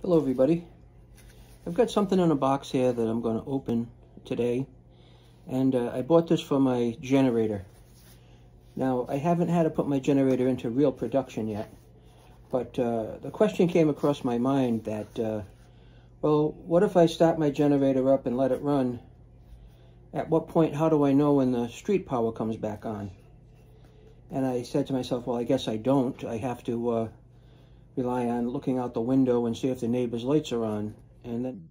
Hello everybody. I've got something in a box here that I'm going to open today and uh, I bought this for my generator. Now I haven't had to put my generator into real production yet but uh, the question came across my mind that uh, well what if I start my generator up and let it run at what point how do I know when the street power comes back on and I said to myself well I guess I don't I have to uh, rely on looking out the window and see if the neighbor's lights are on. And then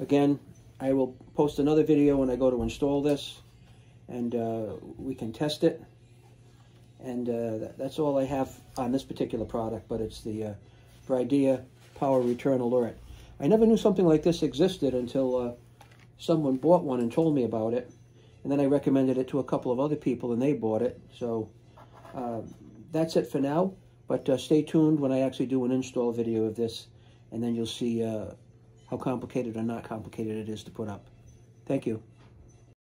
Again, I will post another video when I go to install this, and uh, we can test it. And uh, that, that's all I have on this particular product, but it's the uh, briidea Power Return Alert. I never knew something like this existed until uh, someone bought one and told me about it. And then I recommended it to a couple of other people, and they bought it. So uh, that's it for now. But uh, stay tuned when I actually do an install video of this, and then you'll see how complicated or not complicated it is to put up. Thank you.